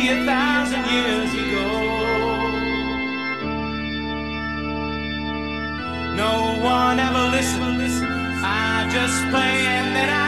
be a thousand years ago. No one ever listened. I just play and then I.